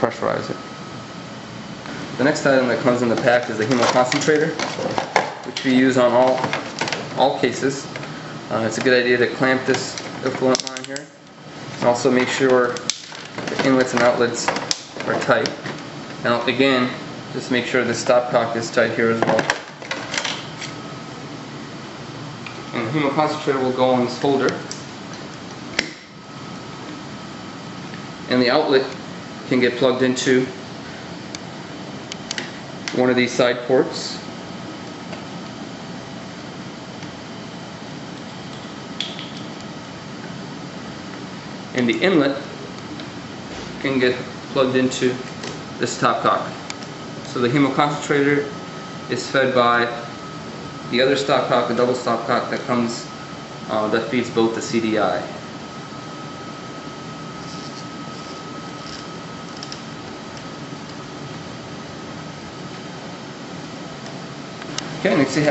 pressurize it. The next item that comes in the pack is the hemoconcentrator, which we use on all all cases. Uh, it's a good idea to clamp this effluent line here, and also make sure the inlets and outlets are tight. Now again, just make sure the stopcock is tight here as well. And the hemoconcentrator will go on this holder. And the outlet can get plugged into one of these side ports. And the inlet can get plugged into this stopcock. So the hemoconcentrator is fed by the other stopcock, the double stopcock that comes, uh, that feeds both the CDI. Okay, next you have